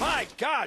My gosh,